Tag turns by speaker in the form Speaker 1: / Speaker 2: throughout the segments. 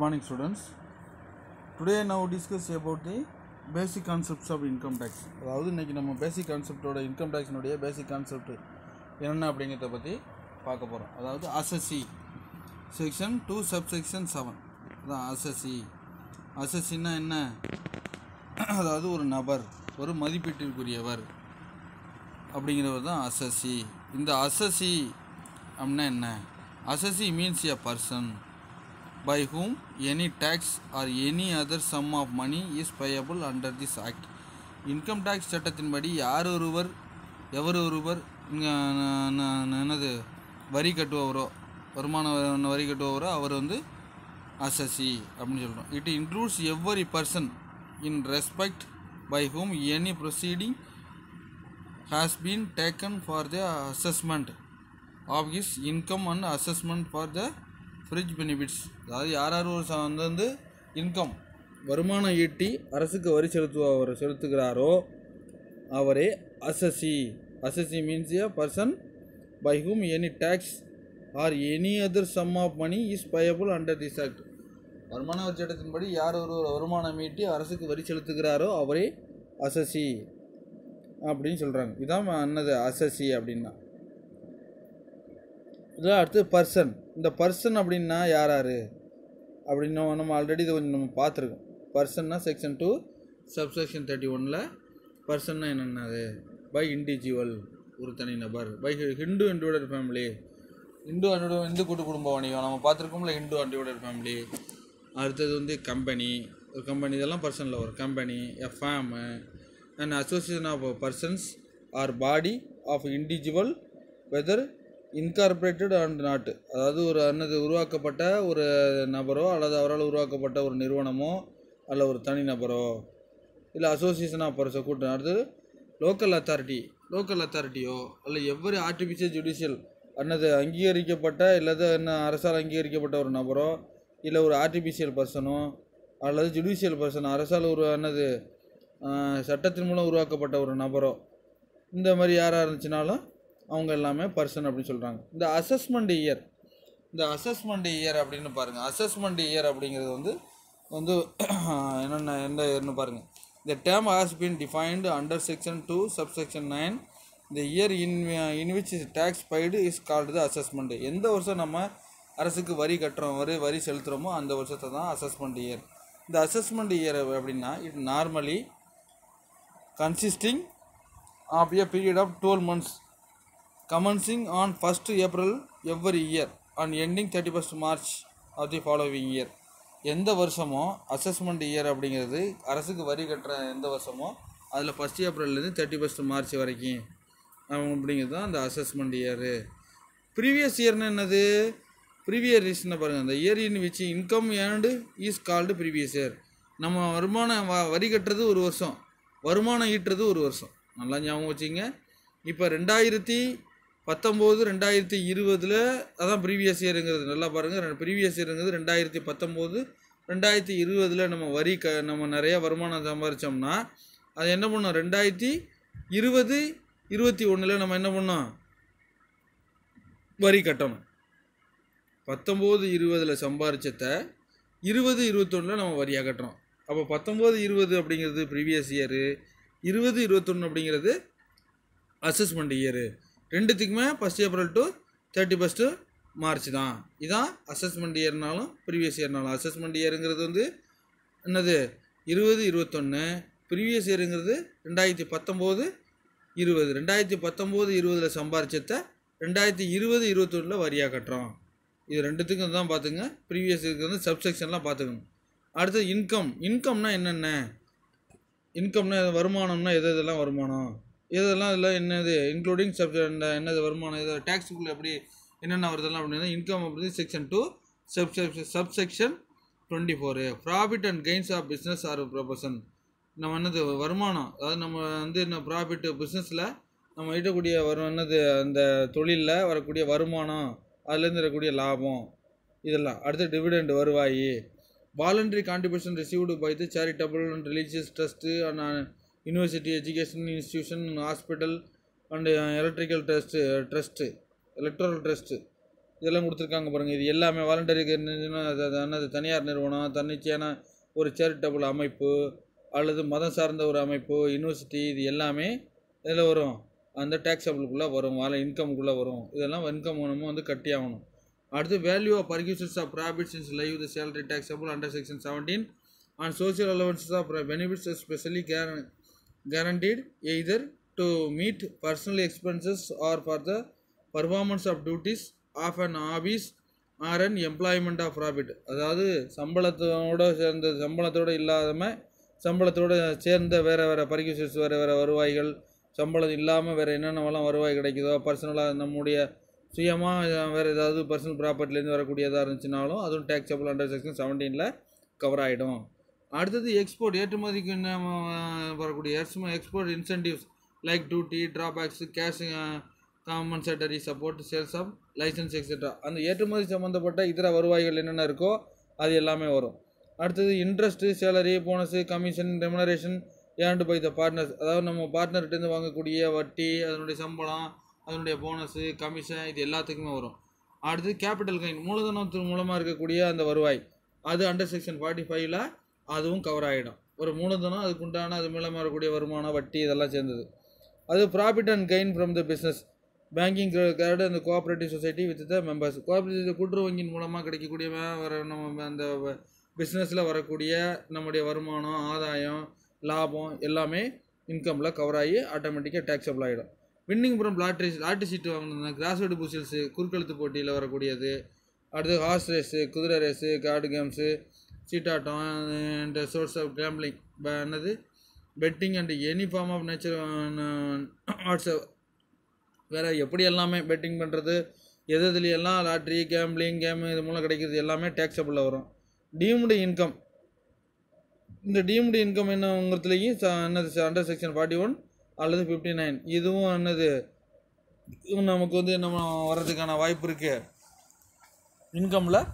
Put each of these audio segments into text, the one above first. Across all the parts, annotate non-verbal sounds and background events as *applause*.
Speaker 1: morning students. Today now discuss about the basic concepts of income tax. அதாவது இன்றைக்கி நம்ம பேசிக் கான்செப்டோட income டேக்ஸினுடைய basic concept என்னென்ன அப்படிங்கிறத பற்றி பார்க்க போகிறோம் அதாவது அசசி section two sub section seven அதான் அசசி அசசின்னா என்ன? *clears throat* அதாவது ஒரு நபர் ஒரு மதிப்பீட்டிற்குரியவர் அப்படிங்கிறவர் தான் அசசி இந்த அசசி அப்படின்னா என்ன? Assessee means a person by whom any tax or any other sum of money is payable under this act income tax சட்டத்தின்படி யார் ஒருவர் எவர் ஒருவர் என்னது வரி கட்டுபவரோ வருமான வரி கட்டுபவரோ அவர் வந்து அசசி அப்படின்னு சொல்கிறோம் it includes every person in respect by whom any proceeding has been taken for the assessment of is income and assessment for the fringe benefits அதாவது யார் யார் ஒரு வந்து இன்கம் வருமானம் ஈட்டி அரசுக்கு வரி செலுத்துபவர் செலுத்துகிறாரோ அவரே assessee assessee means a person by whom any tax or any other sum of money is payable under this act வருமான வரி சட்டத்தின்படி யார் ஒரு வருமானம் ஈட்டி அரசுக்கு வரி செலுத்துகிறாரோ அவரே அசசி அப்படின்னு சொல்கிறாங்க இதான் என்னது அசசி அப்படின்னா. இதில் அடுத்து பர்சன் இந்த பர்சன் அப்படின்னா யார் யார் அப்படின்னு நம்ம ஆல்ரெடி இதை கொஞ்சம் நம்ம பார்த்துருக்கோம். பர்சன்னா செக்ஷன் டூ சப்செக்ஷன் தேர்ட்டி ஒனில் பர்சன்னா என்னென்னது? பை இண்டிவிஜுவல் ஒரு தனி நபர். By Hindu undivided family Hindu undivided Hindu கூட்டு குடும்ப வணிகம். நம்ம பார்த்துருக்கோம்ல இந்து அண்டிவிடர் ஃபேமிலி அடுத்தது வந்து கம்பெனி ஒரு கம்பெனி இதெல்லாம் பர்சனில் வரும். Company a and association of persons or body of individual whether incorporated and not அதாவது ஒரு அன்னது உருவாக்கப்பட்ட ஒரு நபரோ அல்லது அவரால் உருவாக்கப்பட்ட ஒரு நிறுவனமோ அல்ல ஒரு தனிநபரோ இல்லை அசோசியேஷன் ஆஃப் பர்சன் கூட்டம் அடுத்தது லோக்கல் அத்தாரிட்டி லோக்கல் அத்தாரிட்டியோ அல்ல எவ்வரி ஆர்டிஃபிஷியல் ஜுடிஷியல் அன்னது அங்கீகரிக்கப்பட்ட இல்லது என்ன அரசால் அங்கீகரிக்கப்பட்ட ஒரு நபரோ இல்லை ஒரு ஆர்டிஃபிஷியல் பர்சனோ அல்லது ஜுடிஷியல் பர்சன் அரசால் ஒரு என்னது சட்டத்தின் மூலம் உருவாக்கப்பட்ட ஒரு நபரோ இந்த மாதிரி யாராக இருந்துச்சுனாலும் அவங்க எல்லாமே பர்சன் அப்படின்னு சொல்கிறாங்க இந்த அசஸ்மெண்ட் இயர் இந்த அசஸ்மெண்ட் இயர் அப்படின்னு பாருங்கள் அசஸ்மெண்ட் இயர் அப்படிங்கிறது வந்து வந்து *clears throat* என்னென்ன எந்த இயர்னு பாருங்கள் இந்த term has been defined under section two subsection nine இந்த year in in which tax paid is called the assessment எந்த வருஷம் நம்ம அரசுக்கு வரி கட்டுறோம் வரி வரி செலுத்துகிறோமோ அந்த வருஷத்தை தான் அசஸ்மெண்ட் இயர் இந்த அசஸ்மெண்ட் இயர் அப்படின்னா it normally consisting of a period of twelve months commencing on 1st April every year and ending 31st March of the following year. எந்த வருஷமோ அசஸ்மெண்ட் இயர் அப்படிங்கிறது அரசுக்கு வரி கட்டுற எந்த வருஷமோ அதில் ஃபஸ்ட் ஏப்ரல்லேருந்து தேர்ட்டி ஃபஸ்ட் மார்ச் வரைக்கும் அப்படிங்கிறது தான் அந்த அசஸ்மெண்ட் இயரு ப்ரீவியஸ் இயர்னு என்னது? ப்ரீவியர் இயர்ஸ்னு பாருங்கள் அந்த year in which income earned is called previous year நம்ம வருமானம் வ வரி கட்டுறது ஒரு வருஷம். வருமானம் ஈட்டுறது ஒரு வருஷம். நல்லா ஞாபகம் வச்சுங்க இப்போ ரெண்டாயிரத்தி பத்தொம்போது ரெண்டாயிரத்தி இருபதில் அதான் ப்ரீவியஸ் இயருங்கிறது நல்லா பாருங்கள் ப்ரீவியஸ் இயருங்கிறது ரெண்டாயிரத்தி பத்தொம்போது ரெண்டாயிரத்தி இருபதில் நம்ம வரி க நம்ம நிறையா வருமானம் சம்பாரித்தோம்னா அது என்ன பண்ணோம்? ரெண்டாயிரத்தி இருபது இருபத்தி ஒன்றில் நம்ம என்ன பண்ணோம்? வரி கட்டணும். பத்தொம்போது இருபதில் சம்பாரிச்சத இருபது இருபத்தொன்னில் நம்ம வரியாக கட்டுறோம். அப்போ பத்தொம்போது இருபது அப்படிங்கிறது ப்ரீவியஸ் இயரு இருபது இருபத்தொன்று அப்படிங்கிறது அசஸ்மெண்ட் இயரு ரெண்டுத்துக்குமே first April to thirty first March தான். இதான் அசஸ்மெண்ட் இயர்னாலும் ப்ரீவியஸ் இயர்னாலும் அசஸ்மெண்ட் இயருங்கிறது வந்து என்னது? இருபது இருபத்தொன்று ப்ரீவியஸ் இயருங்கிறது ரெண்டாயிரத்தி பத்தொம்போது இருபது. ரெண்டாயிரத்தி பத்தொம்போது இருபதில் சம்பாரிச்சத்தை ரெண்டாயிரத்தி இருபது இருபத்தொன்னில் வரியாக கட்டுறோம். இது ரெண்டுத்துக்கும் தான் பார்த்துங்க ப்ரீவியஸ் இயருக்கு வந்து சப்செக்ஷன்லாம் பார்த்துக்கணும் அடுத்தது இன்கம் இன்கம்னா என்னென்ன? இன்கம்னா எது- வருமானம்னா எது எதெல்லாம் வருமானம்? இதெல்லாம் இதில் என்னது இன்க்ளூடிங் சப்ஜெக்ட் இந்த என்னது வருமானம் இது டேக்ஸுக்குள்ளே எப்படி என்னென்ன வருதெல்லாம் அப்படின்னா இன்கம் அப்படி section two sub sub section twenty four profit and gains of business or profession நம்ம என்னது வருமானம் அதாவது நம்ம வந்து என்ன ப்ராஃபிட்டு பிஸ்னஸில் நம்ம ஈட்டக்கூடிய வரும் என்னது அந்த தொழிலில் வரக்கூடிய வருமானம் அதுலேருந்து வரக்கூடிய லாபம் இதெல்லாம். அடுத்து டிவிடெண்ட் வருவாய். Voluntary contribution received by the charitable and religious trust and university education institution hospital and electrical trust trust electoral trust இதெல்லாம் கொடுத்துருக்காங்க பாருங்கள் இது எல்லாமே வாலண்டரி என்னது தனியார் நிறுவனம் தன்னிச்சையான ஒரு சேரிட்டபிள் அமைப்பு அல்லது மதம் சார்ந்த ஒரு அமைப்பு யூனிவர்சிட்டி இது எல்லாமே இதில் வரும். அந்த டேக்ஸபிளுக்குள்ளே வரும். வால இன்கமுக்குள்ளே வரும். இதெல்லாம் இன்கம் நம்ம வந்து கட்டி ஆகணும். அடுத்து value of perquisites of profits in lieu the salary taxable under section seventeen and social allowances of benefits specially guaranteed either to meet personal expenses or for the performance of duties of an office or an employment of profit. அதாவது சம்பளத்தோட சேர்ந்த சம்பளத்தோடு இல்லாதம சம்பளத்தோடு சேர்ந்த வேறு வேறு பர்க்யூசஸ் வேறு வேறு வருவாய்கள் சம்பளம் இல்லாமல் வேறு என்னென்னவெல்லாம் வருவாய் கிடைக்குதோ பர்சனலாக நம்முடைய சுயமாக வேறு ஏதாவது பர்சனல் ப்ராப்பர்ட்டிலேருந்து வரக்கூடியதாக இருந்துச்சுனாலும் அதுவும் டேக்ஸபிள் அண்டர் செக்ஷன் செவன்டீனில் கவர் ஆகிடும் அடுத்தது எக்ஸ்போர்ட் ஏற்றுமதிக்கு நம்ம வரக்கூடிய? Export incentives like duty drawbacks cash compensatory support sales of licence etcetera அந்த ஏற்றுமதி சம்மந்தப்பட்ட இதர வருவாய்கள் என்னென்ன இருக்கோ அது எல்லாமே வரும். அடுத்தது interest salary bonus commission remuneration earned by the partners அதாவது நம்ம பார்ட்னர்கிட்டேருந்து வாங்கக்கூடிய வட்டி அதனுடைய சம்பளம் அதனுடைய போனஸு கமிஷன் இது எல்லாத்துக்குமே வரும். அடுத்து கேபிட்டல் கைன் மூலதனத்தின் மூலமாக இருக்கக்கூடிய அந்த வருவாய். அது அண்டர் செக்ஷன் ஃபார்ட்டி ஃபைவ்ல அதுவும் கவர் ஆகிடும் ஒரு மூணு அதுக்கு உண்டான அது மூலமாக வரக்கூடிய வருமானம் வட்டி இதெல்லாம் சேர்ந்தது. அது profit and gain from the business banking carried அந்த cooperative society with the members cooperative கூட்டுறவு வங்கியின் மூலமாக கிடைக்கக்கூடிய வர நம்ம அந்த பிஸ்னஸில் வரக்கூடிய நம்முடைய வருமானம் ஆதாயம் லாபம் எல்லாமே இன்கமில் கவர் ஆகி ஆட்டோமேட்டிக்காக டேக்ஸபிள் ஆகிடும் வின்னிங் ஃப்ரம் லாட்ரி லாட்ரி சீட்டு வாங்கினா கிராஸ்வேர்டு பூசில்ஸு குறுக்கெழுத்து போட்டியில் வரக்கூடியது. அடுத்து ஹார்ஸ் ரேஸு குதிரை ரேஸு கார்டு கேம்ஸு சீட்டாட்டம் அண்ட் சோர்ஸ் ஆஃப் கேம்லிங் என்னது? Betting and any form of nature whatsoever வேறு எப்படி எல்லாமே பெட்டிங் பண்ணுறது எது எல்லாம் லாட்ரி கேம்பிளிங் கேம் இது மூலம் கிடைக்கிறது எல்லாமே டேக்ஸபிளில் வரும். டீம்டு இன்கம் இந்த டீம்டு இன்கம் என்னங்கிறதுலையும் ச- என்னது அண்டர் செக்ஷன் ஃபார்ட்டி ஒன் அல்லது ஃபிஃப்டி நைன் இதுவும் என்னது? இதுவும் நமக்கு வந்து நம்ம வர்றதுக்கான வாய்ப்பு இருக்குது இன்கமில்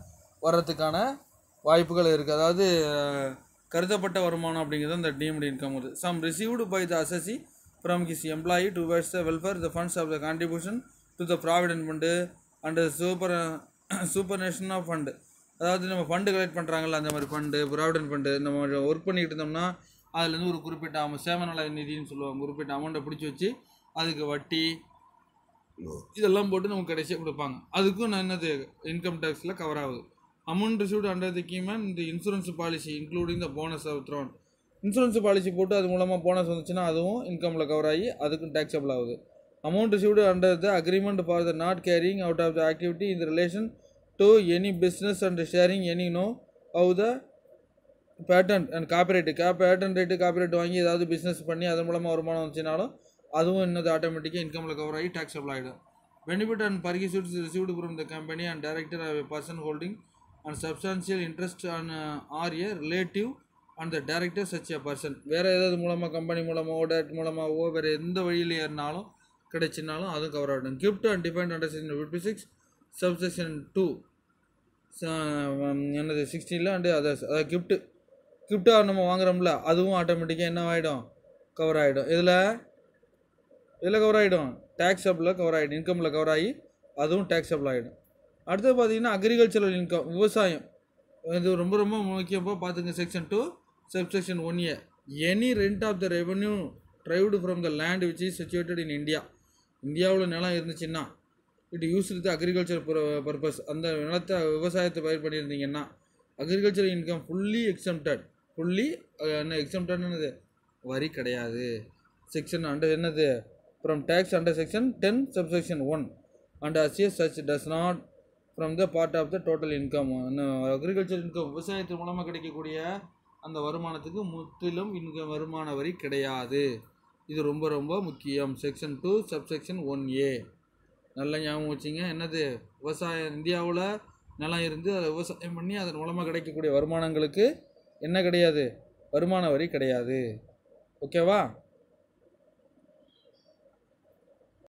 Speaker 1: வர்றதுக்கான வாய்ப்புகள் இருக்குது அதாவது கருதப்பட்ட வருமானம் அப்படிங்கிறது அந்த டீம்டு இன்கம் வருது. Sum received by the assessee from his employee towards the welfare the funds of the contribution to the provident fund and super superannuation of fund அதாவது நம்ம ஃபண்டு கலெக்ட் பண்ணுறாங்கல்ல அந்த மாதிரி ஃபண்டு ப்ராவிடென்ட் ஃபண்டு நம்ம work பண்ணிக்கிட்டு இருந்தோம்னா அதுலேருந்து ஒரு குறிப்பிட்ட அமௌண்ட் சேமநல நிதின்னு சொல்லுவாங்க. குறிப்பிட்ட அமௌண்ட்டை பிடிச்சி வச்சு அதுக்கு வட்டி இதெல்லாம் போட்டு நமக்கு கடைசியாக கொடுப்பாங்க. அதுக்கும் நான் என்னது இன்கம் டேக்ஸில் கவர் ஆகுது. Amount received under the keyman இந்த insurance policy including the bonus of thrown insurance policy போட்டு அது மூலமாக போனஸ் வந்துச்சுன்னா அதுவும் இன்கமில் கவர் ஆகி அதுக்கும் டேக்ஸபிள் ஆகுது. Amount received under the agreement for the not carrying out of the activity in relation to any business and sharing any know how the patent and copyright கா patent rate copyright வாங்கி ஏதாவது business பண்ணி அதன் மூலமாக வருமானம் வந்துச்சுனாலும் அதுவும் என்னது ஆட்டோமேட்டிக்காக இன்கமில் கவர் ஆகி டேக்ஸபிள் ஆகிடும் benefit and perquisites received from the company and director of a person holding and substantial interest on or a relative and the director such a person வேறு ஏதாவது மூலமாக கம்பெனி மூலமாகவோ டேரக்ட் மூலமாகவோ வேறு எந்த வழியில் ஏறினாலும் கிடைச்சினாலும் அதுவும் கவர் ஆகிடும் gift and depend under section fifty six subsection two என்னது சிக்ஸ்டீனில் அண்டு அதர்ஸ் அதாவது கிஃப்ட்டு கிஃப்ட்டாக நம்ம வாங்குறோம்ல அதுவும் ஆட்டோமேட்டிக்காக என்ன ஆகிடும் கவர் ஆகிடும் இதில் இதில் கவர் ஆகிடும் டேக்ஸபிளில் கவர் ஆகிடும் இன்கமில் கவர் ஆகி அதுவும் டேக்ஸபிள் ஆகிடும் அடுத்து பார்த்தீங்கன்னா அக்ரிகல்ச்சரல் இன்கம் விவசாயம். இது ரொம்ப ரொம்ப முக்கியமாக பார்த்துங்க section two subsection one A any rent of the revenue derived from the land which is situated in India இந்தியாவில் நிலம் இருந்துச்சுன்னா it use with agriculture purpose அந்த நிலத்தை விவசாயத்தை பயிர் பண்ணியிருந்தீங்கன்னா agriculture income fully exempted fully என்ன எக்ஸம்டட்னது வரி கிடையாது. செக்ஷன் அண்டர் என்னது? From tax under section ten subsection one and as such does not from the part of the total income agriculture income விவசாயத்தின் மூலமாக கிடைக்கக்கூடிய அந்த வருமானத்துக்கு முற்றிலும் இன்கம் வருமான வரி கிடையாது. இது ரொம்ப ரொம்ப முக்கியம். Section two subsection one A நல்லா ஞாபகம் வச்சிங்க. என்னது? விவசாயம் இந்தியாவில் நிலம் இருந்து அதை விவசாயம் பண்ணி அதன் மூலமாக கிடைக்கக்கூடிய வருமானங்களுக்கு என்ன கிடையாது? வருமான வரி கிடையாது. ஓகேவா